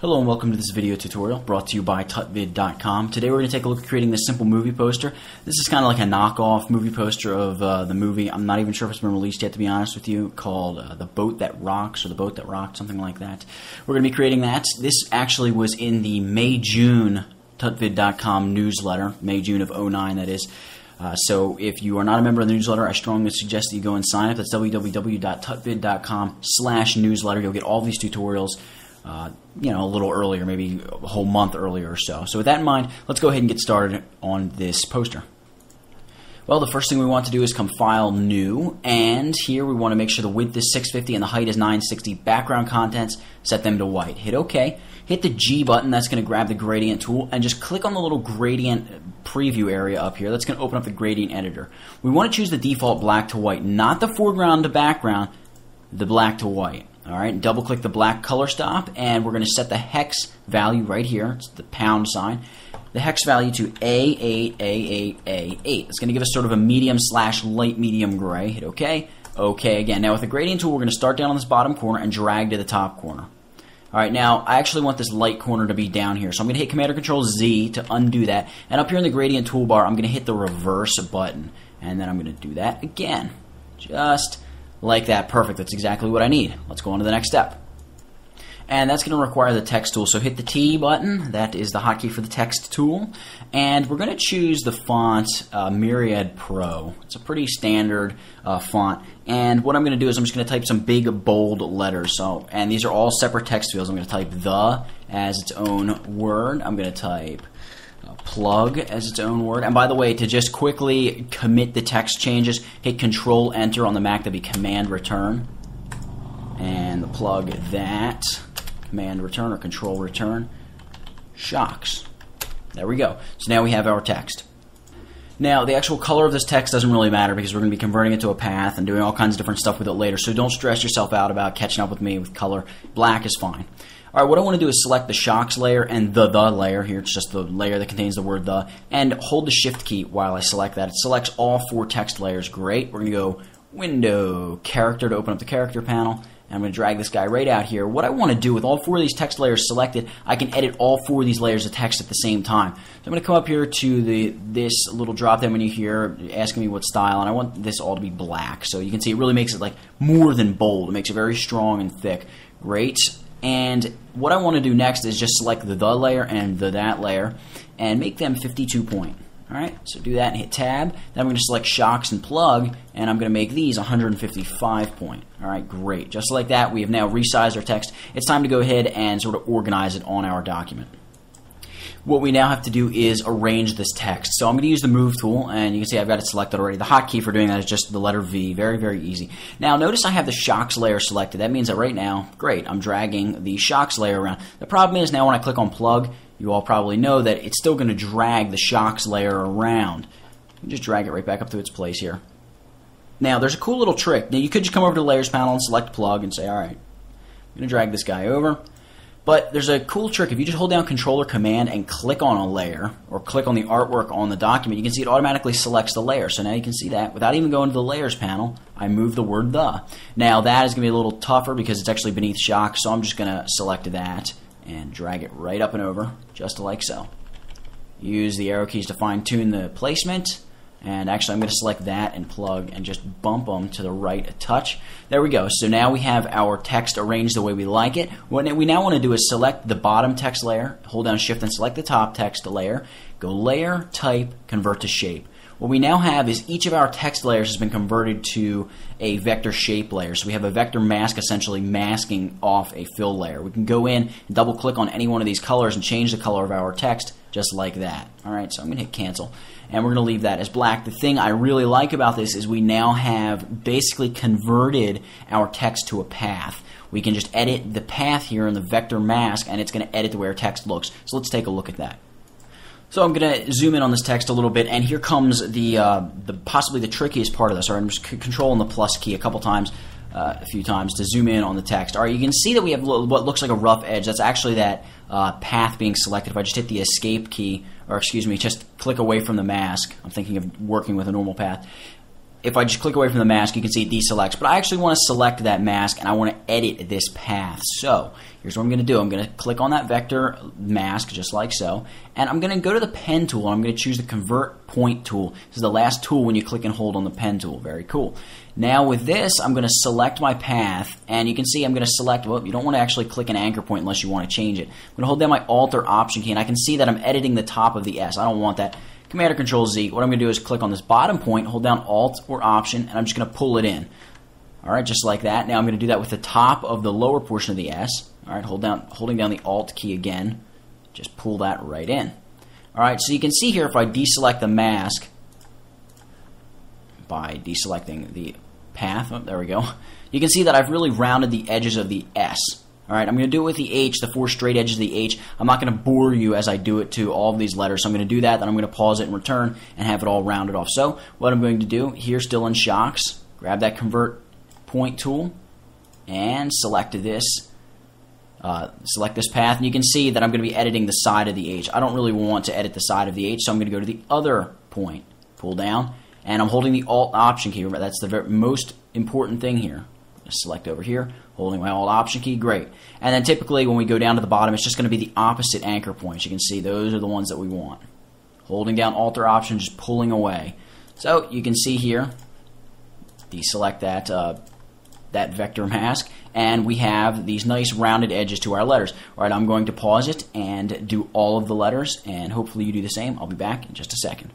Hello and welcome to this video tutorial brought to you by tutvid.com. Today we're going to take a look at creating this simple movie poster. This is kind of like a knockoff movie poster of uh, the movie. I'm not even sure if it's been released yet to be honest with you, called uh, The Boat That Rocks or The Boat That Rocked, something like that. We're going to be creating that. This actually was in the May-June tutvid.com newsletter, May-June of 09 that is. Uh, so if you are not a member of the newsletter, I strongly suggest that you go and sign up. That's www.tutvid.com slash newsletter. You'll get all these tutorials uh, you know, a little earlier, maybe a whole month earlier or so. So with that in mind, let's go ahead and get started on this poster. Well, the first thing we want to do is come File, New, and here we want to make sure the width is 650 and the height is 960. Background contents, set them to white. Hit OK. Hit the G button, that's going to grab the gradient tool, and just click on the little gradient preview area up here. That's going to open up the gradient editor. We want to choose the default black to white, not the foreground to background, the black to white. All right, double click the black color stop, and we're going to set the hex value right here. It's the pound sign. The hex value to A8, A8, A8. It's going to give us sort of a medium slash light medium gray. Hit OK. OK again. Now with the gradient tool, we're going to start down on this bottom corner and drag to the top corner. All right, now I actually want this light corner to be down here, so I'm going to hit Command or Control Z to undo that. And up here in the gradient toolbar, I'm going to hit the reverse button, and then I'm going to do that again. Just like that. Perfect. That's exactly what I need. Let's go on to the next step. And that's going to require the text tool. So hit the T button. That is the hotkey for the text tool. And we're going to choose the font uh, Myriad Pro. It's a pretty standard uh, font. And what I'm going to do is I'm just going to type some big bold letters. So, and these are all separate text fields. I'm going to type the as its own word. I'm going to type plug as its own word. And by the way, to just quickly commit the text changes, hit Control Enter on the Mac. That'd be Command Return, and the plug that Command Return or Control Return shocks. There we go. So now we have our text. Now, the actual color of this text doesn't really matter because we're going to be converting it to a path and doing all kinds of different stuff with it later. So don't stress yourself out about catching up with me with color. Black is fine. All right, what I want to do is select the shocks layer and the the layer here. It's just the layer that contains the word the, and hold the shift key while I select that. It selects all four text layers. Great. We're going to go window character to open up the character panel. And I'm going to drag this guy right out here. What I want to do with all four of these text layers selected, I can edit all four of these layers of text at the same time. So I'm going to come up here to the this little drop down menu here, asking me what style, and I want this all to be black. So you can see it really makes it like more than bold. It makes it very strong and thick. Great. And what I want to do next is just select the the layer and the that layer and make them 52 point. All right, so do that and hit tab. Then I'm going to select shocks and plug, and I'm going to make these 155 point. All right, great. Just like that, we have now resized our text. It's time to go ahead and sort of organize it on our document what we now have to do is arrange this text. So I'm going to use the Move tool, and you can see I've got it selected already. The hotkey for doing that is just the letter V. Very, very easy. Now, notice I have the shocks layer selected. That means that right now, great, I'm dragging the shocks layer around. The problem is now when I click on plug, you all probably know that it's still going to drag the shocks layer around. Just drag it right back up to its place here. Now, there's a cool little trick. Now, you could just come over to the Layers panel and select Plug and say, all right, I'm going to drag this guy over. But there's a cool trick. If you just hold down Control or Command and click on a layer, or click on the artwork on the document, you can see it automatically selects the layer. So now you can see that without even going to the Layers panel, I move the word the. Now that is going to be a little tougher because it's actually beneath shock, so I'm just going to select that and drag it right up and over, just like so. Use the arrow keys to fine tune the placement and actually, I'm going to select that and plug and just bump them to the right a touch. There we go. So now we have our text arranged the way we like it. What we now want to do is select the bottom text layer, hold down Shift and select the top text layer, go Layer, Type, Convert to Shape. What we now have is each of our text layers has been converted to a vector shape layer. So we have a vector mask essentially masking off a fill layer. We can go in and double click on any one of these colors and change the color of our text just like that. All right, so I'm going to hit cancel and we're going to leave that as black. The thing I really like about this is we now have basically converted our text to a path. We can just edit the path here in the vector mask and it's going to edit the way our text looks. So let's take a look at that. So I'm going to zoom in on this text a little bit, and here comes the, uh, the possibly the trickiest part of this. All right, I'm just controlling the plus key a couple times, uh, a few times to zoom in on the text. All right, you can see that we have what looks like a rough edge. That's actually that uh, path being selected. If I just hit the escape key, or excuse me, just click away from the mask. I'm thinking of working with a normal path. If I just click away from the mask, you can see it deselects. But I actually want to select that mask and I want to edit this path. So here's what I'm going to do. I'm going to click on that vector mask just like so. And I'm going to go to the pen tool I'm going to choose the convert point tool. This is the last tool when you click and hold on the pen tool. Very cool. Now with this, I'm going to select my path and you can see I'm going to select, well, you don't want to actually click an anchor point unless you want to change it. I'm going to hold down my Alt or Option key and I can see that I'm editing the top of the S. I don't want that. Command or Control Z. What I'm going to do is click on this bottom point, hold down Alt or Option, and I'm just going to pull it in. All right, just like that. Now I'm going to do that with the top of the lower portion of the S. All right, hold down, holding down the Alt key again, just pull that right in. All right, so you can see here if I deselect the mask by deselecting the path, oh, there we go, you can see that I've really rounded the edges of the S. All right, I'm going to do it with the H, the four straight edges of the H. I'm not going to bore you as I do it to all of these letters. So I'm going to do that, then I'm going to pause it and return and have it all rounded off. So what I'm going to do here, still in shocks, grab that convert point tool and select this. Uh, select this path, and you can see that I'm going to be editing the side of the H. I don't really want to edit the side of the H, so I'm going to go to the other point, pull down, and I'm holding the Alt Option key. That's the most important thing here select over here, holding my Alt Option key, great. And then typically when we go down to the bottom, it's just going to be the opposite anchor points. You can see those are the ones that we want. Holding down Alt or Option, just pulling away. So you can see here, deselect that uh, that vector mask, and we have these nice rounded edges to our letters. All right, I'm going to pause it and do all of the letters, and hopefully you do the same. I'll be back in just a second.